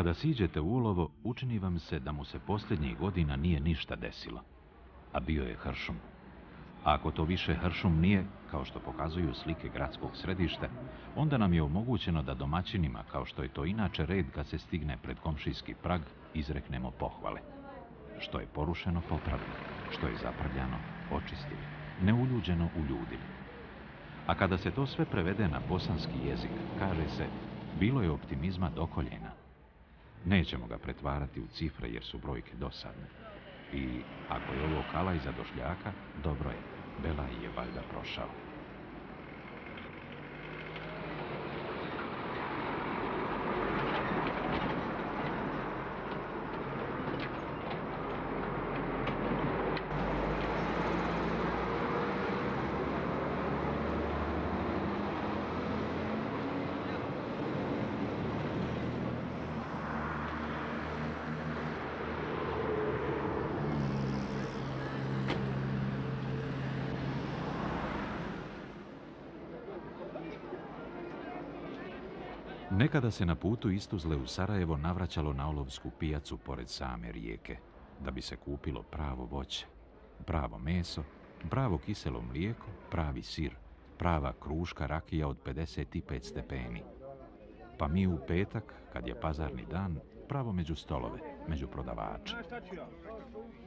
Kada siđete u ulovo, učini vam se da mu se posljednjih godina nije ništa desilo, a bio je hršum. A ako to više hršum nije, kao što pokazuju slike gradskog središta, onda nam je omogućeno da domaćinima, kao što je to inače red kad se stigne pred komšijski prag, izreknemo pohvale. Što je porušeno, popravimo. Što je zaprljano, očistimo. Neuljuđeno u ljudima. A kada se to sve prevede na bosanski jezik, kaže se, bilo je optimizma do koljena. Nećemo ga pretvarati u cifre jer su brojke dosadne. I ako je ovo kala iza došljaka, dobro je. Belaj je valjda prošao. Nekada se na putu iz Tuzle u Sarajevo navraćalo na olovsku pijacu pored same rijeke, da bi se kupilo pravo voće, pravo meso, pravo kiselo mlijeko, pravi sir, prava kruška rakija od 55 stepeni. Pa mi u petak, kad je pazarni dan, pravo među stolove, među prodavače.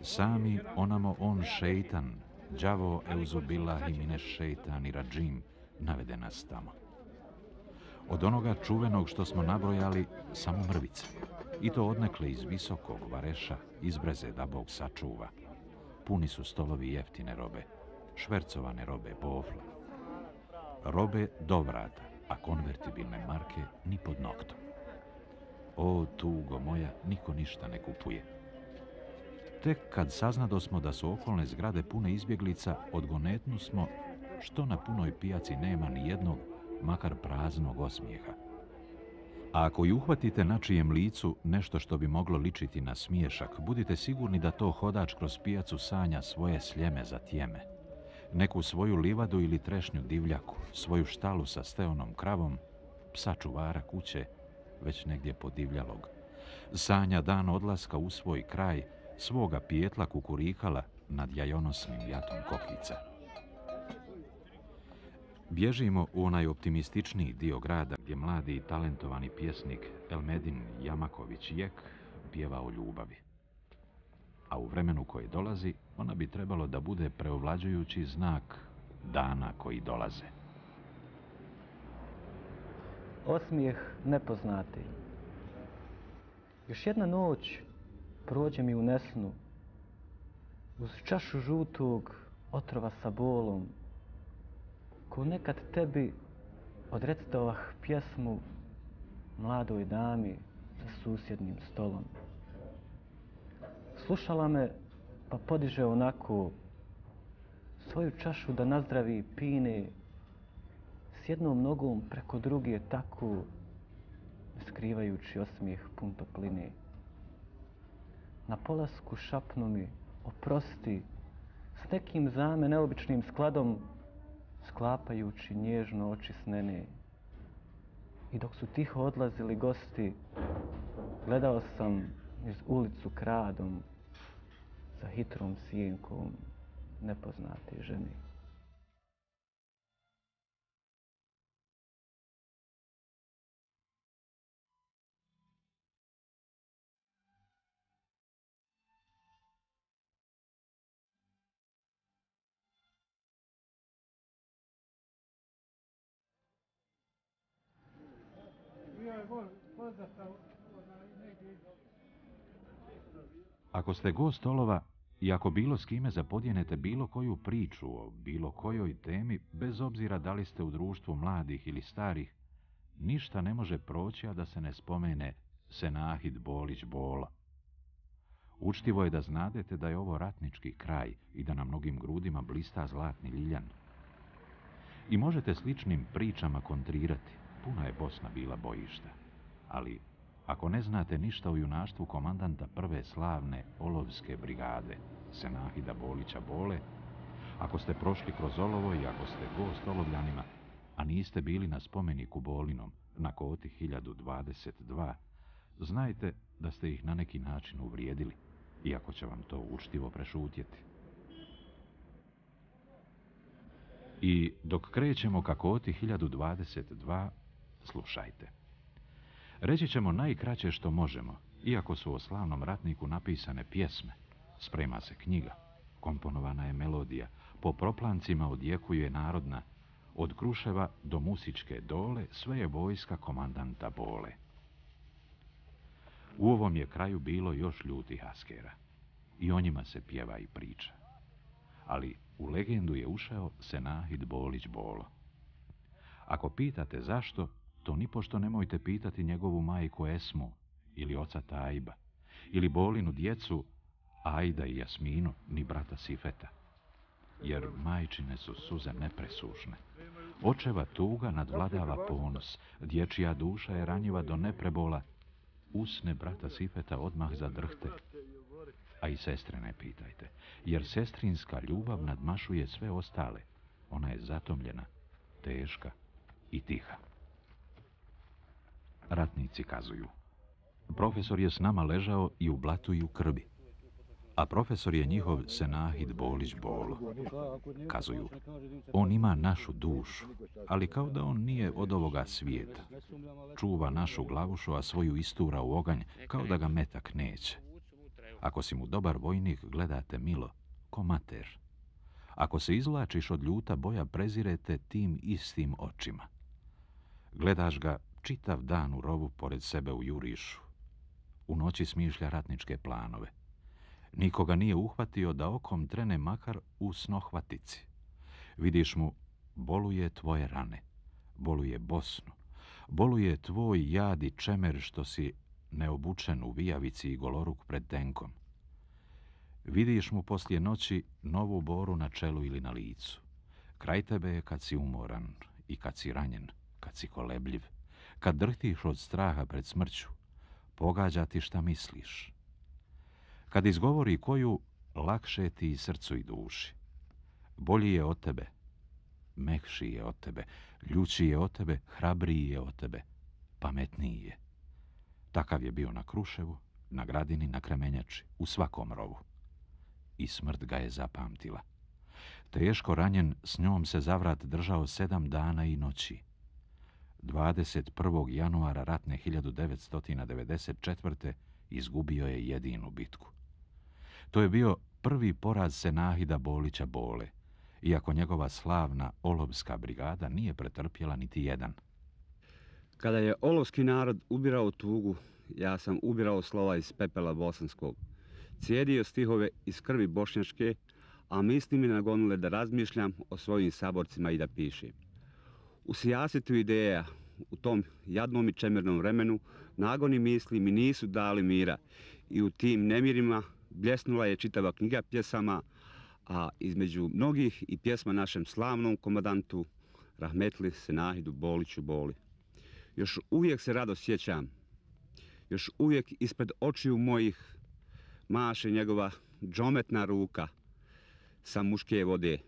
Sami onamo on šeitan, đavo euzubillahi mine šeitan i rađim, navede nas tamo. Od onoga čuvenog što smo nabrojali, samo mrvice. I to odnekle iz visokog vareša, izbreze da Bog sačuva. Puni su stolovi jeftine robe, švercovane robe bofla. Robe do vrata, a konvertibilne marke ni pod noktom. O, tugo moja, niko ništa ne kupuje. Tek kad saznado smo da su okolne zgrade pune izbjeglica, odgonetnu smo što na punoj pijaci nema ni jednog makar praznog osmijeha. A ako i uhvatite na čijem licu nešto što bi moglo ličiti na smiješak, budite sigurni da to hodač kroz pijacu sanja svoje sljeme za tjeme. Neku svoju livadu ili trešnju divljaku, svoju štalu sa steonom kravom, psa čuvara kuće, već negdje podivljalog. Sanja dan odlaska u svoj kraj, svoga pijetla kukurikala nad jajonosnim jatom kokica. Bježimo u onaj optimističniji dio grada gdje mladi i talentovani pjesnik Elmedin Jamaković Jek pjeva o ljubavi. A u vremenu koje dolazi, ona bi trebalo da bude preovlađujući znak dana koji dolaze. Osmijeh nepoznati. Još jedna noć prođe mi u nesnu. Uz čašu žutog otrova sa bolom. Ko nekad tebi odrecitavah pjesmu mladoj dami za susjednim stolom. Slušala me pa podiže onako svoju čašu da nazdravi pine s jednom nogom preko druge tako skrivajući osmijeh pun topline. Na polasku šapnu mi, oprosti, s nekim zame neobičnim skladom, sklapajući nježno oči snene. I dok su tiho odlazili gosti, gledao sam iz ulicu kradom za hitrom sjenkom nepoznate žene. Ako ste gost olova, I ako bilo s kime zapodjenete bilo koju priču o bilo kojoj temi, bez obzira da li ste u društvu mladih ili starih, ništa ne može proći, a da se ne spomene Senahid Bolić Bola. Učtivo je da znadete da je ovo ratnički kraj i da na mnogim grudima blista zlatni ljiljan. I možete sličnim pričama kontrirati. Puna je Bosna bila bojišta. Ali, ako ne znate ništa o junaštvu komandanta prve slavne Olovske brigade, Senahida Bolića Bole, ako ste prošli kroz Olovo i ako ste gost Olovljanima, a niste bili na spomeniku Bolinom na koti 1022, znajte da ste ih na neki način uvrijedili, iako će vam to učtivo prešutjeti. I dok krećemo ka koti 1022, slušajte. Reći ćemo najkraće što možemo, iako su o slavnom ratniku napisane pjesme. Sprema se knjiga, komponovana je melodija, po proplancima odjekuje narodna, od Kruševa do Musičke dole sve je vojska komandanta Bole. U ovom je kraju bilo još ljutih askera. I o njima se pjeva i priča. Ali u legendu je ušao Senahid Bolić Bolo. Ako pitate zašto, to nipošto nemojte pitati njegovu majku Esmu ili oca Tajba ili Bolinu djecu Ajda i Jasminu ni brata Sifeta. Jer majčine su suze nepresušne. Očeva tuga nadvladava ponos, dječja duša je ranjiva do neprebola. Usne brata Sifeta odmah zadrhte. A i sestre ne pitajte, jer sestrinska ljubav nadmašuje sve ostale. Ona je zatomljena, teška i tiha. Ratnici kazuju. Profesor je s nama ležao i u blatu i u krbi. A profesor je njihov Senahid Bolić Bolo. Kazuju, on ima našu dušu, ali kao da on nije od ovoga svijeta. Čuva našu glavušu, a svoju istura u oganj, kao da ga metak neće. Ako si mu dobar vojnik, gledate milo, ko mater. Ako se izvlačiš od ljuta boja, prezirete tim istim očima. Gledaš ga čitav dan u rovu pored sebe u jurišu. U noći smišlja ratničke planove. Nikoga nije uhvatio da okom trene makar u snohvatici. Vidiš mu, boluje tvoje rane, boluje Bosnu, boluje tvoj jadi čemer što si neobučen u vijavici i goloruk pred tenkom. Vidiš mu poslije noći novu boru na čelu ili na licu. Kraj tebe je kad si umoran i kad si ranjen, kad si kolebljiv, kad drhtiš od straha pred smrću, pogađa ti šta misliš. Kad izgovori koju, lakše ti i srcu i duši. Bolji je od tebe, mekši je od tebe, ljući je od tebe, hrabriji je od tebe, pametniji je. Takav je bio na Kruševu, na Gradini, na Kremenjači, u svakom rovu. I smrt ga je zapamtila. Teško ranjen, s njom se zavrat držao sedam dana i noći. 21. januara ratne 1994. izgubio je jedinu bitku. To je bio prvi poraz Senahida Bolića Bole, iako njegova slavna Olovska brigada nije pretrpjela niti jedan. Kada je olovski narod ubirao tugu, ja sam ubirao slova iz pepela bosanskog. Cijedio stihove iz krvi bošnjačke, a misli mi nagonule da razmišljam o svojim saborcima i da pišem. U sijasitu ideja, u tom jadnom i čemernom vremenu, nagoni misli mi nisu dali mira i u tim nemirima bljesnula je čitava knjiga pjesama, a između mnogih i pjesma našem slavnom komadantu Rahmetli Senahidu Boliću Boli. Još uvijek se rado sjećam, još uvijek ispred očiju mojih maše njegova džometna ruka sa muške vode,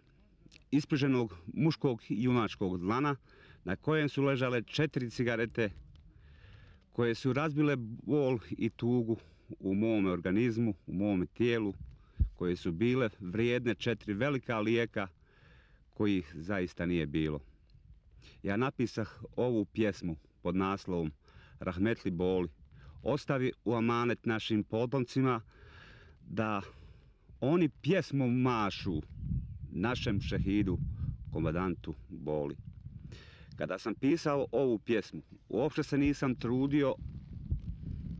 ispruženog muškog junačkog dlana na kojem su ležale četiri cigarete koje su razbile bol i tugu u mome organizmu, u mome tijelu, koje su bile vrijedne četiri velika lijeka kojih zaista nije bilo. Ja napisah ovu pjesmu pod naslovom Rahmetli boli. Ostavi u amanet našim potomcima da oni pjesmom mašu našem šehidu, komadantu boli. Kada sam pisao ovu pjesmu, uopšte se nisam trudio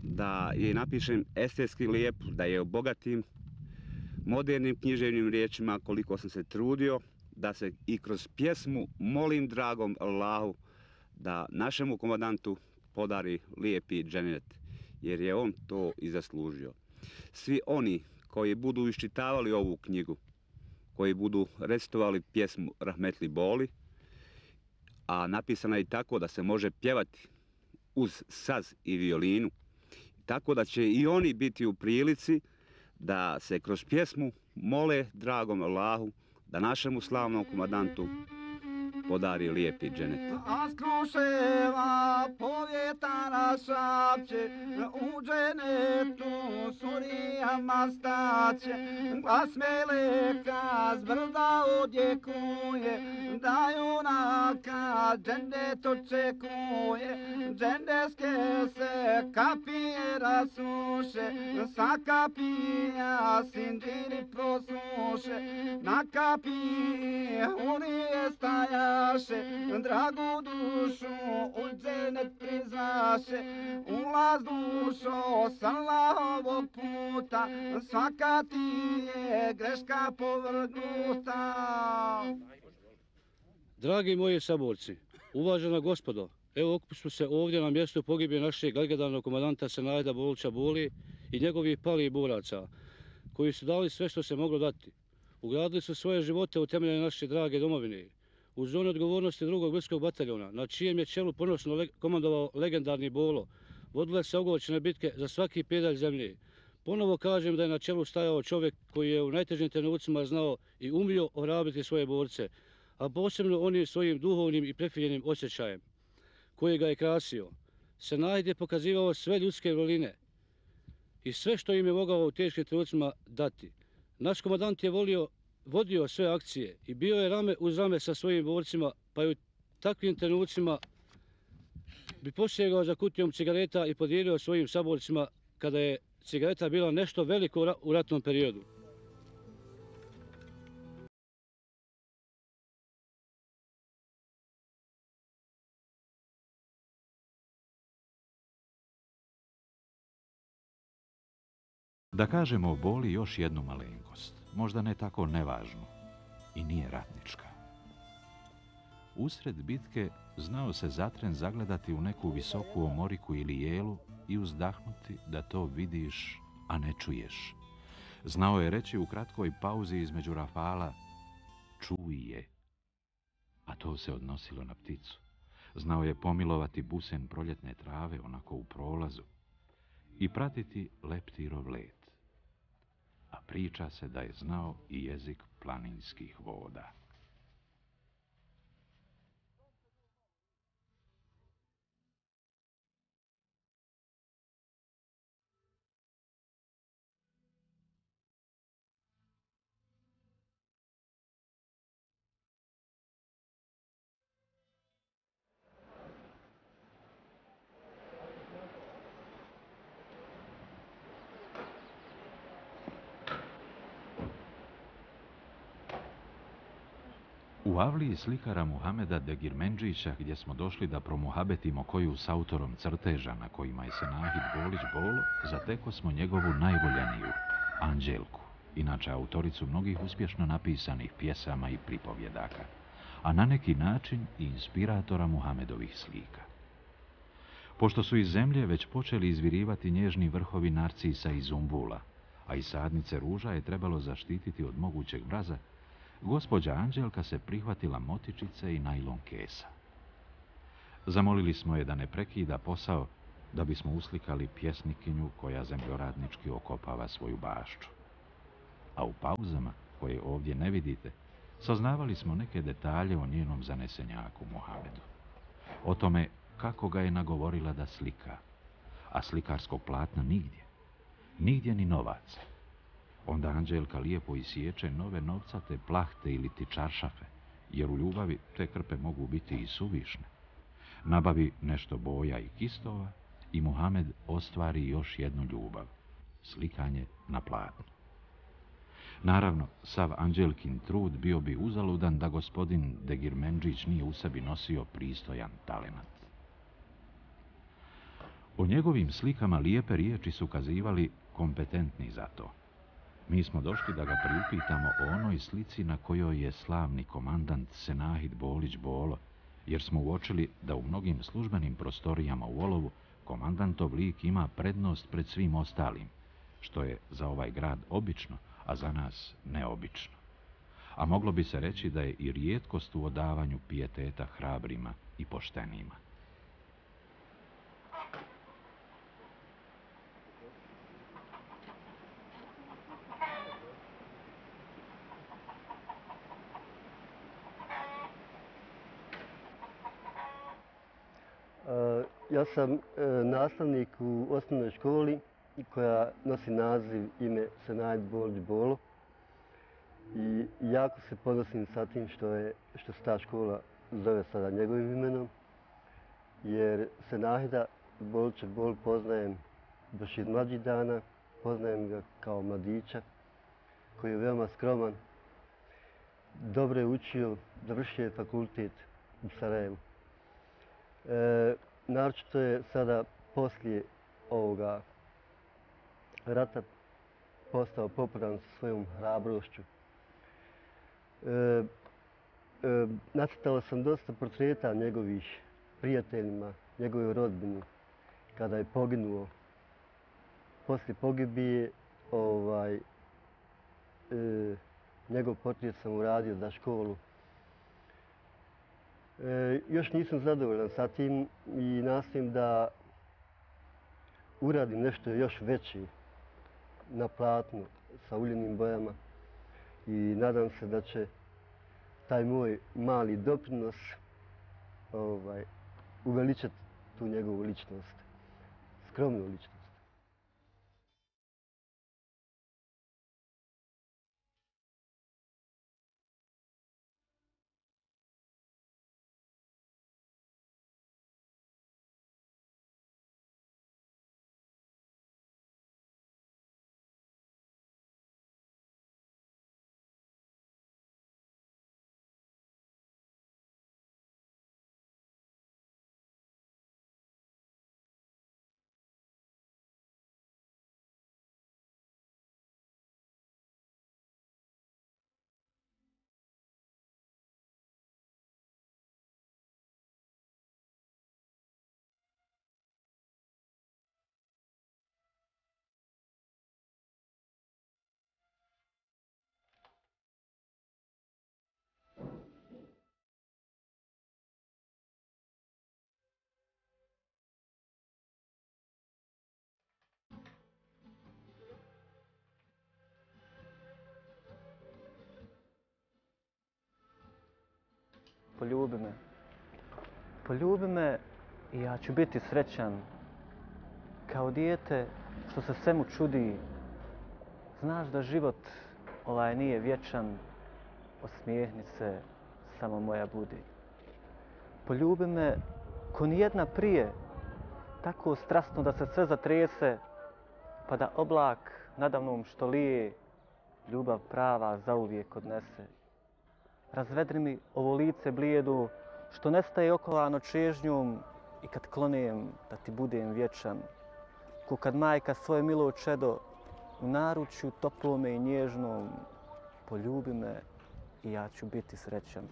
da je napišem estetski lijep, da je obogatim, modernim književnim riječima koliko sam se trudio da se i kroz pjesmu molim dragom Allahu da našemu komandantu podari lijepi dženet, jer je on to i zaslužio. Svi oni koji budu iščitavali ovu knjigu, koji budu recitovali pjesmu Rahmetli Boli, a napisana je tako da se može pjevati uz saz i violinu, tako da će i oni biti u prilici da se kroz pjesmu mole dragom Allahu da našemu slavnom komandantu podari lijepi dženet. A skruševa povjetana šapće, u dženetu surijama staće, glas meleka z brda odjekuje, da junaka džendet očekuje, džendeske se kapije rasuše, sa kapija sinđiri prosuše, na kapije unije stajaše, dragu dušu u dženet priznaše, ulaz dušo s Allahovog puta, svaka ti je greška povrgnuta. Dragi moji saborci, uvažena gospodo, evo okupismo se ovdje na mjestu pogibije našeg legendarnog komandanta Senajda Bolića Boli i njegovih palih boraca, koji su dali sve što se moglo dati. Ugradili su svoje živote u temelje naše drage domovine. U zoni odgovornosti drugog brdskog bataljona, na čijem je čelu ponosno komandovao legendarni Bolo, vodile se ogorčene bitke za svaki pedalj zemlje. Ponovo kažem da je na čelu stajao čovjek koji je u najtežim trenucima znao i umio ohrabiti svoje borce, a posebno onim svojim duhovnim i prefiljenim osjećajem, koji ga je krasio. Senajd je pokazivao sve ljudske vrline i sve što im je mogao u teškim trenucima dati. Naš komadant je volio, vodio sve akcije i bio je rame uz rame sa svojim borcima, pa je u takvim trenucima bi posjegao za kutijom cigareta i podijelio svojim saborcima kada je cigareta bila nešto veliko u ra- u ratnom periodu. Da kažemo boli još jednu malenkost, možda ne tako nevažnu i nije ratnička. Usred bitke znao se zatren zagledati u neku visoku omoriku ili jelu i uzdahnuti da to vidiš, a ne čuješ. Znao je reći u kratkoj pauzi između rafala, čuj je, a to se odnosilo na pticu. Znao je pomilovati busen proljetne trave onako u prolazu i pratiti leptirov let. A priča se da je znao i jezik planinskih voda. Avliji slikara Muhameda Degirmenđića, gdje smo došli da promuhabetimo koju s autorom crteža na kojima je se Nahid Bolić Bolo, zateko smo njegovu najvoljeniju, Anđelku, inače autoricu mnogih uspješno napisanih pjesama i pripovjedaka, a na neki način i inspiratora Muhamedovih slika. Pošto su iz zemlje već počeli izvirivati nježni vrhovi narcisa i zumbula, a i sadnice ruža je trebalo zaštititi od mogućeg mraza, Gospođa Anđelka se prihvatila motičice i najlon kesa. Zamolili smo je da ne prekida posao, da bismo uslikali pjesnikinju koja zemljoradnički okopava svoju bašču. A u pauzama, koje ovdje ne vidite, saznavali smo neke detalje o njenom zanesenjaku Mohamedu. O tome kako ga je nagovorila da slika, a slikarskog platna nigdje. Nigdje ni novaca. Onda Anđelka lijepo isječe nove novcate plahte ili ti čaršafe, jer u ljubavi te krpe mogu biti i suvišne. Nabavi nešto boja i kistova i Muhamed ostvari još jednu ljubav, slikanje na platnu. Naravno, sav Anđelkin trud bio bi uzaludan da gospodin Degirmenđić nije u sebi nosio pristojan talenat. O njegovim slikama lijepe riječi su kazivali kompetentni za to. Mi smo došli da ga priupitamo o onoj slici na kojoj je slavni komandant Senahid Bolić Bolo, jer smo uočili da u mnogim službenim prostorijama u Olovu komandantov lik ima prednost pred svim ostalim, što je za ovaj grad obično, a za nas neobično. A moglo bi se reći da je i rijetkost u odavanju pijeteta hrabrima i poštenima. E, Sam e, nastavnik u osnovnoj školi koja nosi naziv ime Senajt Bolić Bolo. I jako se ponosim sa tim što, je, što se ta škola zove sada njegovim imenom. Jer Senahida Bolića Bol poznajem baš iz mlađih dana. Poznajem ga kao mladića koji je veoma skroman. Dobro je učio, završio je fakultet u Sarajevu. E, naročito je sada poslije ovoga rata postao popularan sa svojom hrabrošću. E, e, nacrtao sam dosta portreta njegovih prijateljima, njegove rodbini kada je poginuo. Poslije pogibije ovaj, e, njegov portret sam uradio za školu E, još nisam zadovoljan sa tim i nastojim da uradim nešto još veće na platnu sa uljenim bojama i nadam se da će taj moj mali doprinos ovaj, uveličati tu njegovu ličnost, skromnu ličnost. Poljubi me. Poljubi me i ja ću biti srećan. Kao dijete što se svemu čudi. Znaš da život ovaj nije vječan. Osmijehni se, samo moja budi. Poljubi me ko nijedna prije. Tako strasno da se sve zatrese. Pa da oblak nadamnom što lije. Ljubav prava zauvijek odnese razvedri mi ovo lice blijedu, što nestaje okovano čežnjom i kad klonem da ti budem vječan. Ko kad majka svoje milo čedo u naručju toplome i nježnom poljubi me i ja ću biti srećan.